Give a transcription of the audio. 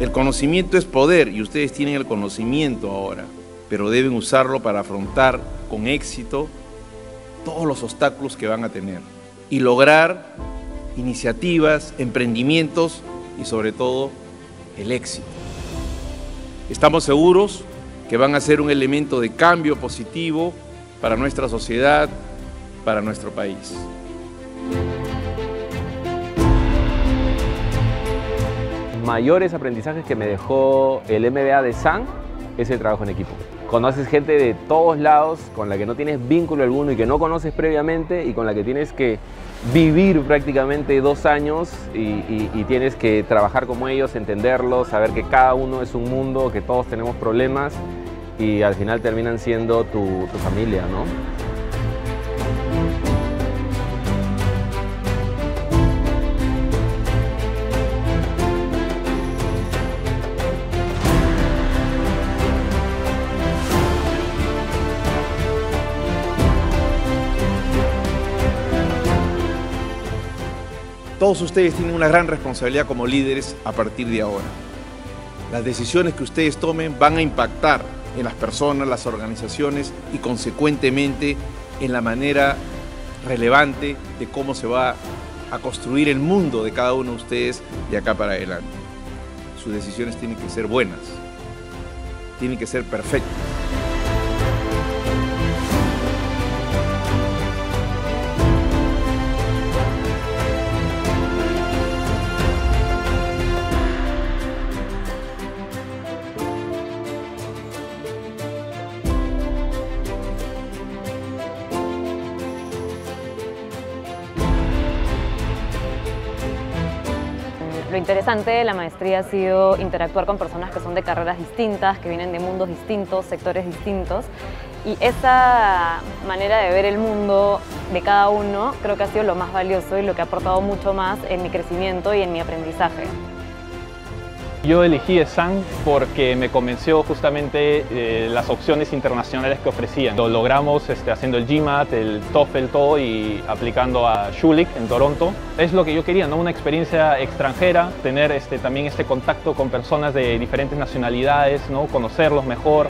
El conocimiento es poder y ustedes tienen el conocimiento ahora, pero deben usarlo para afrontar con éxito todos los obstáculos que van a tener y lograr iniciativas, emprendimientos y sobre todo el éxito. Estamos seguros que van a ser un elemento de cambio positivo para nuestra sociedad, para nuestro país. Mayores aprendizajes que me dejó el MBA de SAN es el trabajo en equipo. Conoces gente de todos lados con la que no tienes vínculo alguno y que no conoces previamente y con la que tienes que vivir prácticamente dos años y, tienes que trabajar como ellos, entenderlos, saber que cada uno es un mundo, que todos tenemos problemas y al final terminan siendo tu, tu familia, ¿no? Todos ustedes tienen una gran responsabilidad como líderes a partir de ahora. Las decisiones que ustedes tomen van a impactar en las personas, las organizaciones y consecuentemente en la manera relevante de cómo se va a construir el mundo de cada uno de ustedes de acá para adelante. Sus decisiones tienen que ser buenas, tienen que ser perfectas. Lo interesante de la maestría ha sido interactuar con personas que son de carreras distintas, que vienen de mundos distintos, sectores distintos. Y esa manera de ver el mundo de cada uno creo que ha sido lo más valioso y lo que ha aportado mucho más en mi crecimiento y en mi aprendizaje. Yo elegí ESAN porque me convenció justamente eh, las opciones internacionales que ofrecían. Lo logramos este, haciendo el GMAT, el TOEFL, todo y aplicando a Schulich en Toronto. Es lo que yo quería, ¿no? una experiencia extranjera, tener este, también este contacto con personas de diferentes nacionalidades, ¿no? conocerlos mejor,